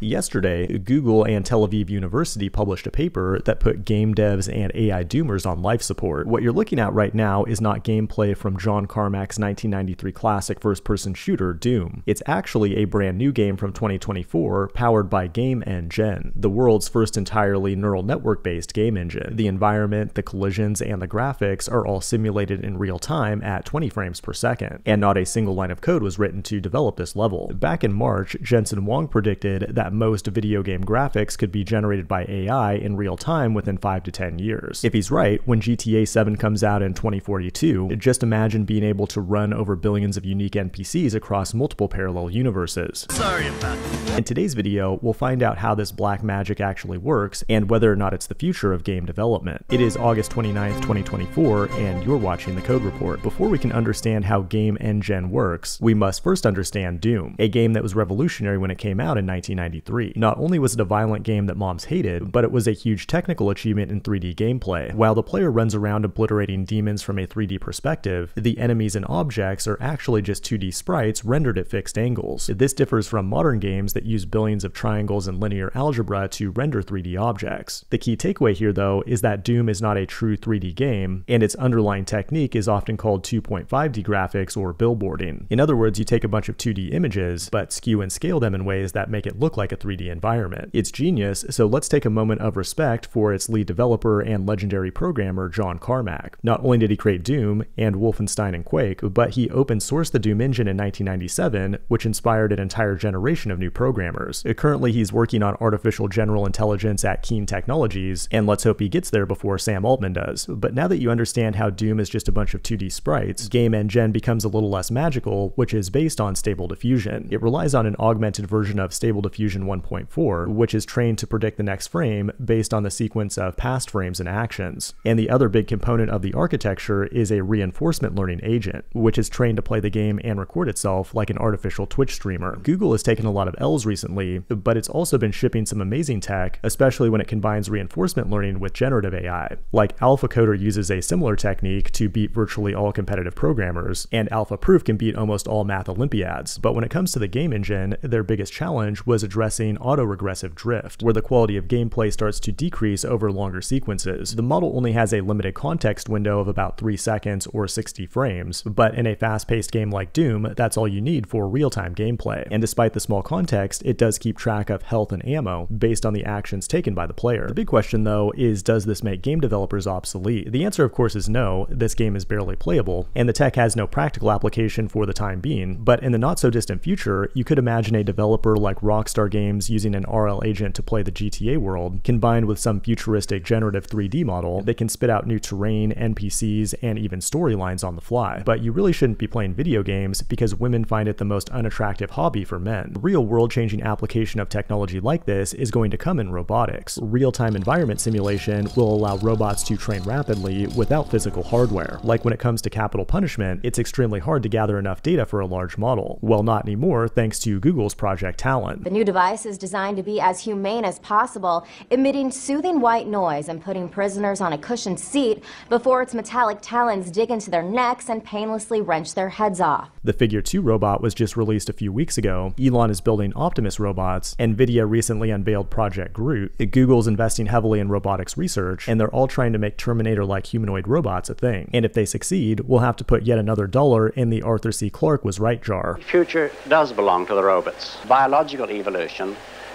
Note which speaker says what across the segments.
Speaker 1: Yesterday, Google and Tel Aviv University published a paper that put game devs and AI doomers on life support. What you're looking at right now is not gameplay from John Carmack's 1993 classic first person shooter, Doom. It's actually a brand new game from 2024 powered by GameNGen, the world's first entirely neural network based game engine. The environment, the collisions, and the graphics are all simulated in real time at 20 frames per second, and not a single line of code was written to develop this level. Back in March, Jensen Huang predicted that most video game graphics could be generated by AI in real time within 5 to 10 years. If he's right, when GTA 7 comes out in 2042, just imagine being able to run over billions of unique NPCs across multiple parallel universes.
Speaker 2: Sorry about that.
Speaker 1: In today's video, we'll find out how this black magic actually works and whether or not it's the future of game development. It is August 29th, 2024, and you're watching the Code Report. Before we can understand how GameNGen works, we must first understand Doom, a game that was revolutionary when it came out in 1990. Not only was it a violent game that moms hated, but it was a huge technical achievement in 3D gameplay. While the player runs around obliterating demons from a 3D perspective, the enemies and objects are actually just 2D sprites rendered at fixed angles. This differs from modern games that use billions of triangles and linear algebra to render 3D objects. The key takeaway here though is that Doom is not a true 3D game, and its underlying technique is often called 2.5D graphics or billboarding. In other words, you take a bunch of 2D images, but skew and scale them in ways that make it look like like a 3D environment. It's genius, so let's take a moment of respect for its lead developer and legendary programmer John Carmack. Not only did he create Doom and Wolfenstein and Quake, but he open sourced the Doom engine in 1997, which inspired an entire generation of new programmers. Uh, currently, he's working on artificial general intelligence at Keen Technologies, and let's hope he gets there before Sam Altman does. But now that you understand how Doom is just a bunch of 2D sprites, GameNGen becomes a little less magical, which is based on Stable Diffusion. It relies on an augmented version of Stable Diffusion 1.4, which is trained to predict the next frame based on the sequence of past frames and actions. And the other big component of the architecture is a reinforcement learning agent, which is trained to play the game and record itself like an artificial Twitch streamer. Google has taken a lot of L's recently, but it's also been shipping some amazing tech, especially when it combines reinforcement learning with generative AI. Like AlphaCoder uses a similar technique to beat virtually all competitive programmers, and AlphaProof can beat almost all math Olympiads. But when it comes to the game engine, their biggest challenge was addressing addressing autoregressive drift, where the quality of gameplay starts to decrease over longer sequences. The model only has a limited context window of about 3 seconds or 60 frames, but in a fast-paced game like Doom, that's all you need for real-time gameplay. And despite the small context, it does keep track of health and ammo based on the actions taken by the player. The big question though is does this make game developers obsolete? The answer of course is no, this game is barely playable, and the tech has no practical application for the time being, but in the not so distant future, you could imagine a developer like Rockstar Games using an RL agent to play the GTA world, combined with some futuristic generative 3D model, they can spit out new terrain, NPCs, and even storylines on the fly. But you really shouldn't be playing video games because women find it the most unattractive hobby for men. Real world changing application of technology like this is going to come in robotics. Real time environment simulation will allow robots to train rapidly without physical hardware. Like when it comes to capital punishment, it's extremely hard to gather enough data for a large model. Well, not anymore thanks to Google's Project Talon.
Speaker 3: The new device is designed to be as humane as possible, emitting soothing white noise and putting prisoners on a cushioned seat before its metallic talons dig into their necks and painlessly wrench their heads off.
Speaker 1: The Figure 2 robot was just released a few weeks ago. Elon is building Optimus robots. NVIDIA recently unveiled Project Groot. Google's investing heavily in robotics research, and they're all trying to make Terminator-like humanoid robots a thing. And if they succeed, we'll have to put yet another dollar in the Arthur C. Clarke was right jar.
Speaker 4: The future does belong to the robots. Biological evolution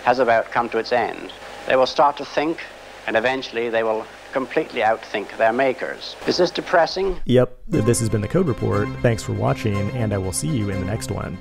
Speaker 4: has about come to its end. They will start to think, and eventually they will completely outthink their makers. Is this depressing?
Speaker 1: Yep, this has been the Code Report. Thanks for watching, and I will see you in the next one.